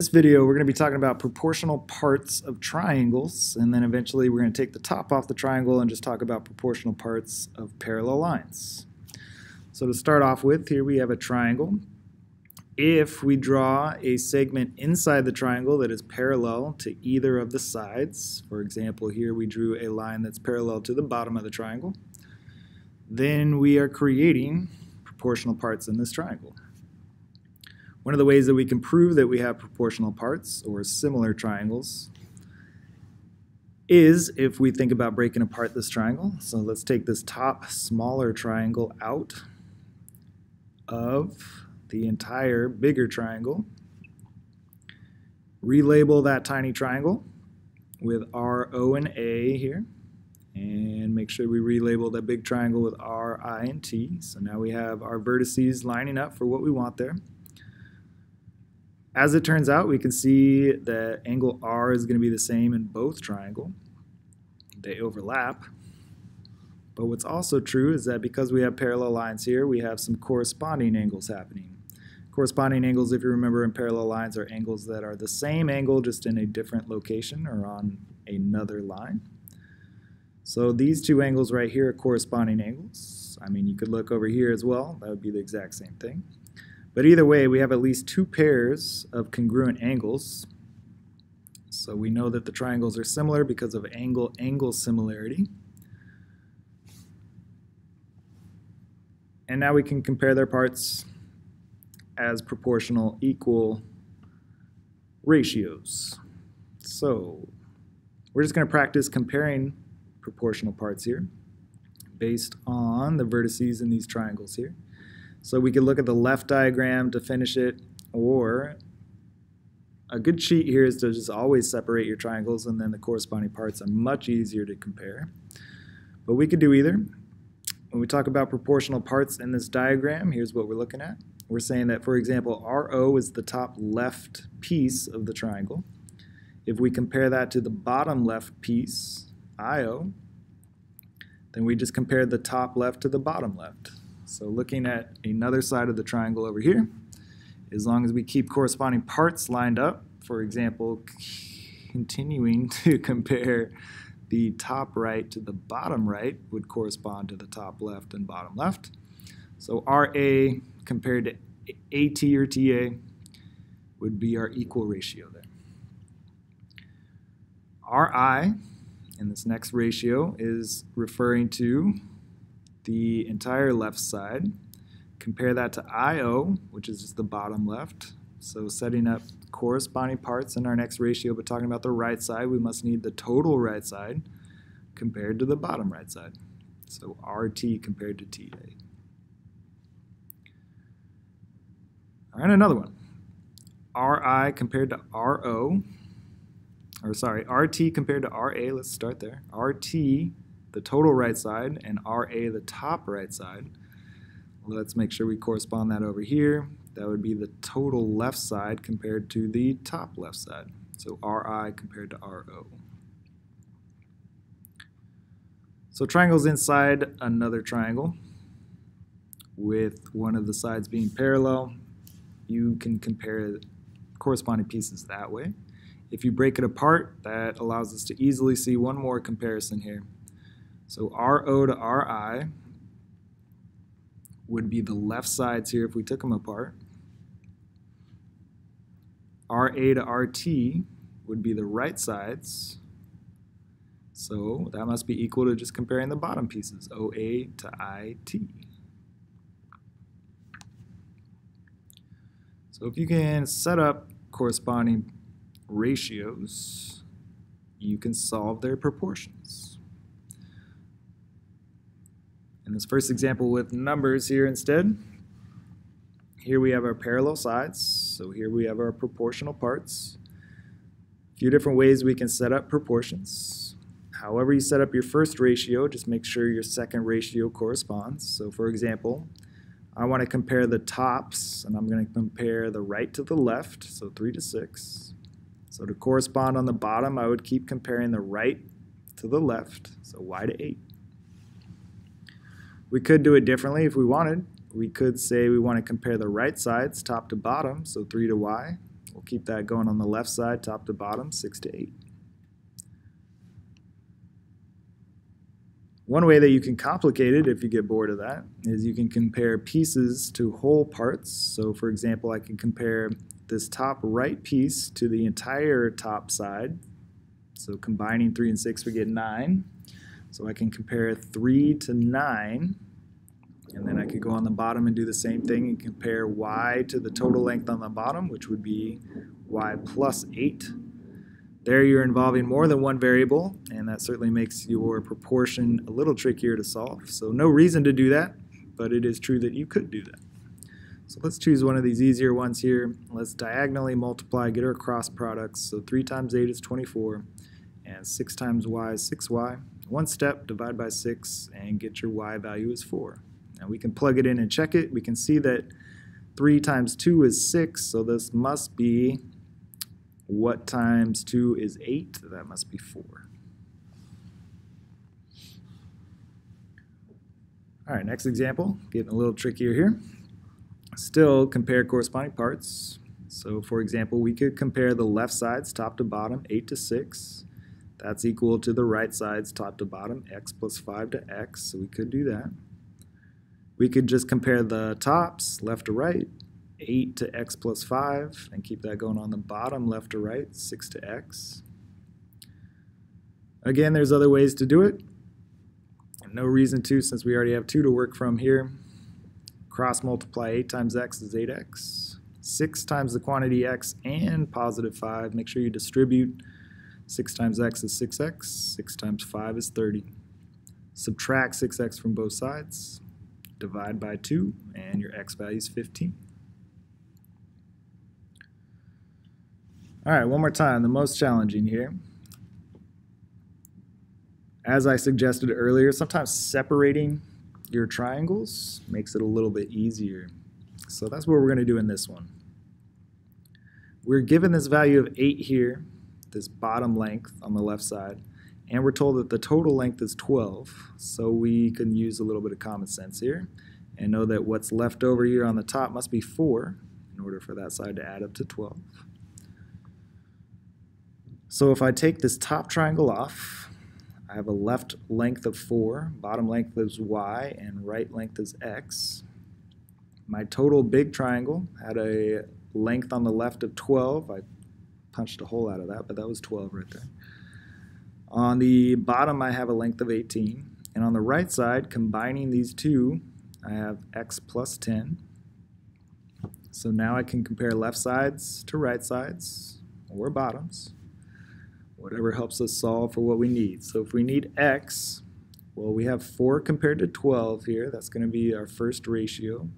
this video, we're going to be talking about proportional parts of triangles, and then eventually we're going to take the top off the triangle and just talk about proportional parts of parallel lines. So to start off with, here we have a triangle. If we draw a segment inside the triangle that is parallel to either of the sides, for example, here we drew a line that's parallel to the bottom of the triangle, then we are creating proportional parts in this triangle. One of the ways that we can prove that we have proportional parts or similar triangles is if we think about breaking apart this triangle. So let's take this top smaller triangle out of the entire bigger triangle. Relabel that tiny triangle with R, O, and A here. And make sure we relabel that big triangle with R, I, and T. So now we have our vertices lining up for what we want there. As it turns out, we can see that angle R is going to be the same in both triangle. They overlap. But what's also true is that because we have parallel lines here, we have some corresponding angles happening. Corresponding angles, if you remember in parallel lines, are angles that are the same angle just in a different location or on another line. So these two angles right here are corresponding angles. I mean, you could look over here as well. That would be the exact same thing. But either way, we have at least two pairs of congruent angles. So we know that the triangles are similar because of angle-angle similarity. And now we can compare their parts as proportional equal ratios. So we're just going to practice comparing proportional parts here based on the vertices in these triangles here. So we could look at the left diagram to finish it, or a good cheat here is to just always separate your triangles and then the corresponding parts are much easier to compare. But we could do either. When we talk about proportional parts in this diagram, here's what we're looking at. We're saying that, for example, RO is the top left piece of the triangle. If we compare that to the bottom left piece, IO, then we just compare the top left to the bottom left. So looking at another side of the triangle over here, as long as we keep corresponding parts lined up, for example, continuing to compare the top right to the bottom right would correspond to the top left and bottom left. So RA compared to AT or TA would be our equal ratio there. RI in this next ratio is referring to the entire left side. Compare that to IO, which is just the bottom left. So setting up corresponding parts in our next ratio, but talking about the right side, we must need the total right side compared to the bottom right side. So RT compared to TA. All right, another one. RI compared to RO, or sorry, RT compared to RA, let's start there. RT the total right side and RA the top right side. Let's make sure we correspond that over here. That would be the total left side compared to the top left side. So RI compared to RO. So triangles inside another triangle with one of the sides being parallel. You can compare corresponding pieces that way. If you break it apart, that allows us to easily see one more comparison here. So RO to RI would be the left sides here if we took them apart. RA to RT would be the right sides. So that must be equal to just comparing the bottom pieces, OA to IT. So if you can set up corresponding ratios, you can solve their proportions. In this first example with numbers here instead, here we have our parallel sides, so here we have our proportional parts. A few different ways we can set up proportions. However you set up your first ratio, just make sure your second ratio corresponds. So for example, I want to compare the tops, and I'm going to compare the right to the left, so 3 to 6. So to correspond on the bottom, I would keep comparing the right to the left, so y to 8. We could do it differently if we wanted. We could say we want to compare the right sides top to bottom, so 3 to y, We'll keep that going on the left side, top to bottom, 6 to 8. One way that you can complicate it, if you get bored of that, is you can compare pieces to whole parts. So for example, I can compare this top right piece to the entire top side. So combining 3 and 6, we get 9. So I can compare 3 to 9. And then I could go on the bottom and do the same thing and compare y to the total length on the bottom, which would be y plus 8. There you're involving more than one variable, and that certainly makes your proportion a little trickier to solve. So no reason to do that, but it is true that you could do that. So let's choose one of these easier ones here. Let's diagonally multiply, get our cross products. So 3 times 8 is 24, and 6 times y is 6y. One step, divide by 6, and get your y value is 4. Now we can plug it in and check it. We can see that 3 times 2 is 6, so this must be what times 2 is 8? That must be 4. All right, next example, getting a little trickier here. Still compare corresponding parts. So for example, we could compare the left sides top to bottom, 8 to 6. That's equal to the right sides top to bottom, x plus 5 to x, so we could do that. We could just compare the tops left to right, 8 to x plus 5, and keep that going on the bottom left to right, 6 to x. Again, there's other ways to do it. No reason to since we already have 2 to work from here. Cross multiply 8 times x is 8x. 6 times the quantity x and positive 5. Make sure you distribute. 6 times x is 6x. 6 times 5 is 30. Subtract 6x from both sides. Divide by 2, and your x value is 15. All right, one more time, the most challenging here. As I suggested earlier, sometimes separating your triangles makes it a little bit easier. So that's what we're going to do in this one. We're given this value of 8 here, this bottom length on the left side, and we're told that the total length is 12. So we can use a little bit of common sense here and know that what's left over here on the top must be 4 in order for that side to add up to 12. So if I take this top triangle off, I have a left length of 4, bottom length is y, and right length is x. My total big triangle had a length on the left of 12. I punched a hole out of that, but that was 12 right there. On the bottom, I have a length of 18. And on the right side, combining these two, I have x plus 10. So now I can compare left sides to right sides, or bottoms whatever helps us solve for what we need. So if we need x, well, we have 4 compared to 12 here. That's going to be our first ratio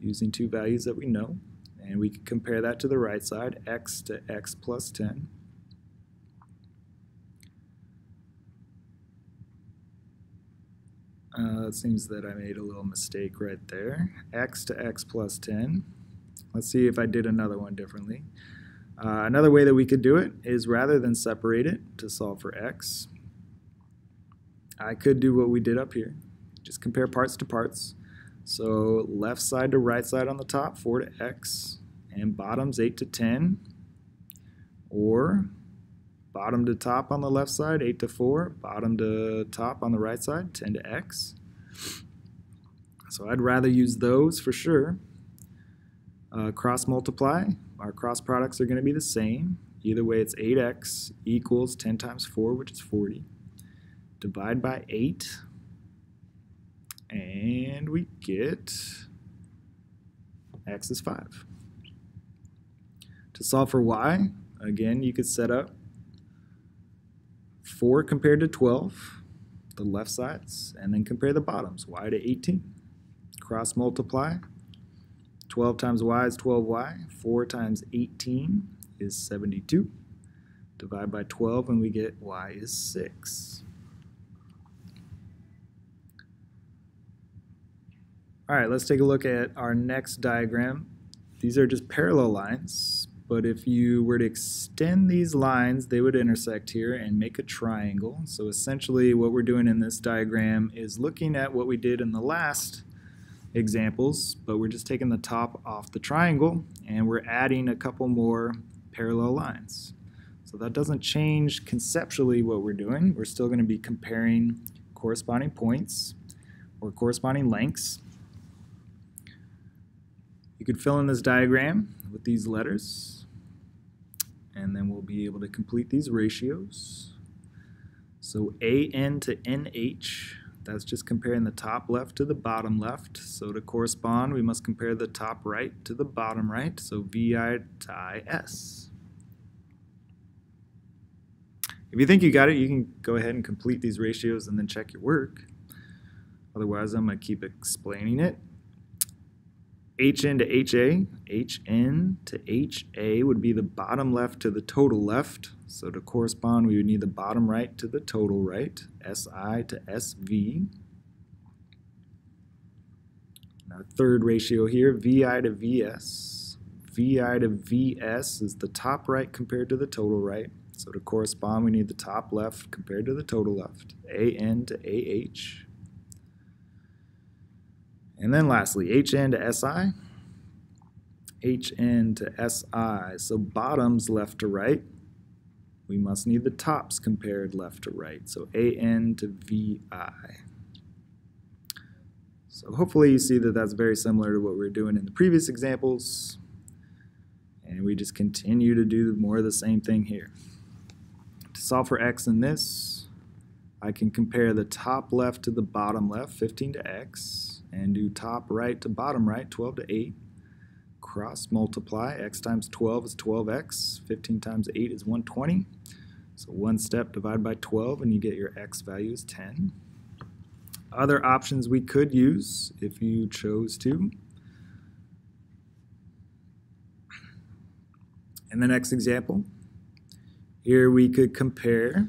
using two values that we know. And we can compare that to the right side, x to x plus 10. Uh, it seems that I made a little mistake right there. x to x plus 10. Let's see if I did another one differently. Uh, another way that we could do it is rather than separate it to solve for x, I could do what we did up here. Just compare parts to parts. So left side to right side on the top, 4 to x, and bottoms 8 to 10. Or bottom to top on the left side, 8 to 4. Bottom to top on the right side, 10 to x. So I'd rather use those for sure. Uh, cross multiply, our cross products are going to be the same. Either way, it's 8x equals 10 times 4, which is 40. Divide by 8, and we get x is 5. To solve for y, again, you could set up 4 compared to 12, the left sides, and then compare the bottoms, y to 18. Cross multiply, 12 times y is 12y. 4 times 18 is 72. Divide by 12 and we get y is 6. All right, let's take a look at our next diagram. These are just parallel lines, but if you were to extend these lines, they would intersect here and make a triangle. So essentially what we're doing in this diagram is looking at what we did in the last examples, but we're just taking the top off the triangle and we're adding a couple more parallel lines. So that doesn't change conceptually what we're doing. We're still going to be comparing corresponding points or corresponding lengths. You could fill in this diagram with these letters and then we'll be able to complete these ratios. So AN to NH, that's just comparing the top left to the bottom left. So to correspond, we must compare the top right to the bottom right. So VI to IS. If you think you got it, you can go ahead and complete these ratios and then check your work. Otherwise, I'm going to keep explaining it. HN to HA, HN to HA would be the bottom left to the total left. So to correspond, we would need the bottom right to the total right, SI to SV. Our third ratio here, VI to VS. VI to VS is the top right compared to the total right. So to correspond, we need the top left compared to the total left, AN to AH. And then lastly, HN to SI, HN to SI. So bottoms left to right, we must need the tops compared left to right. So AN to VI. So hopefully you see that that's very similar to what we were doing in the previous examples. And we just continue to do more of the same thing here To solve for x in this, I can compare the top left to the bottom left, 15 to x, and do top right to bottom right, 12 to 8. Cross multiply, x times 12 is 12x, 15 times 8 is 120. So one step divide by 12 and you get your x value is 10. Other options we could use if you chose to. In the next example, here we could compare.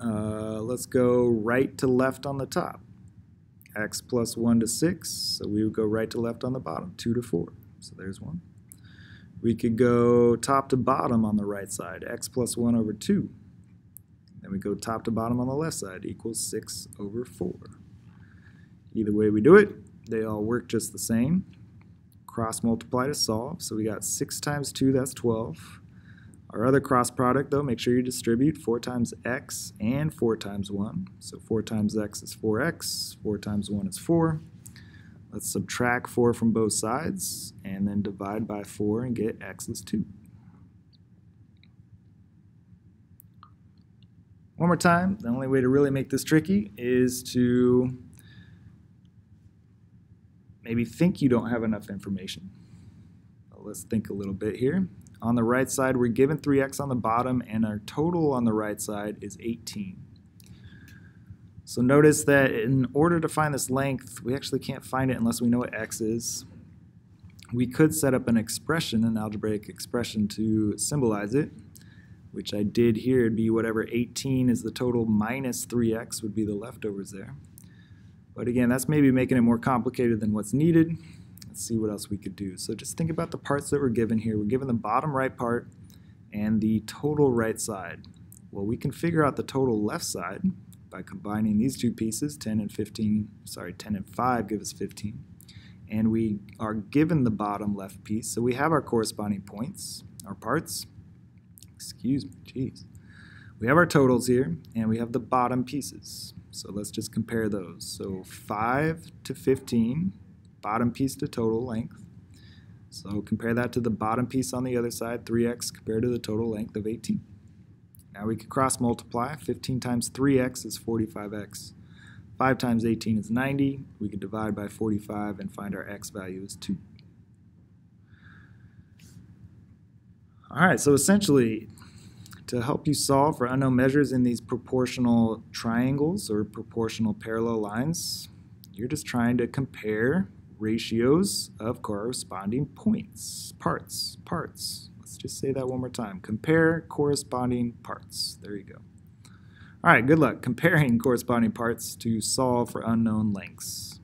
Uh, let's go right to left on the top. X plus 1 to 6, so we would go right to left on the bottom, 2 to 4. So there's one. We could go top to bottom on the right side, x plus 1 over 2. Then we go top to bottom on the left side, equals 6 over 4. Either way we do it, they all work just the same. Cross multiply to solve, so we got 6 times 2, that's 12. Our other cross product, though, make sure you distribute 4 times x and 4 times 1. So 4 times x is 4x, 4 times 1 is 4. Let's subtract 4 from both sides, and then divide by 4 and get x is 2. One more time, the only way to really make this tricky is to maybe think you don't have enough information. let's think a little bit here. On the right side, we're given 3x on the bottom, and our total on the right side is 18. So notice that in order to find this length, we actually can't find it unless we know what x is. We could set up an expression, an algebraic expression to symbolize it, which I did here. It'd be whatever 18 is the total minus 3x would be the leftovers there. But again, that's maybe making it more complicated than what's needed. See what else we could do. So just think about the parts that we're given here. We're given the bottom right part and the total right side. Well, we can figure out the total left side by combining these two pieces, 10 and 15, sorry, 10 and 5 give us 15. And we are given the bottom left piece, so we have our corresponding points, our parts. Excuse me, jeez. We have our totals here, and we have the bottom pieces. So let's just compare those. So 5 to 15 bottom piece to total length. So compare that to the bottom piece on the other side, 3x compared to the total length of 18. Now we can cross multiply. 15 times 3x is 45x. 5 times 18 is 90. We can divide by 45 and find our x value is 2. All right, so essentially, to help you solve for unknown measures in these proportional triangles or proportional parallel lines, you're just trying to compare ratios of corresponding points, parts, parts. Let's just say that one more time. Compare corresponding parts. There you go. All right, good luck comparing corresponding parts to solve for unknown lengths.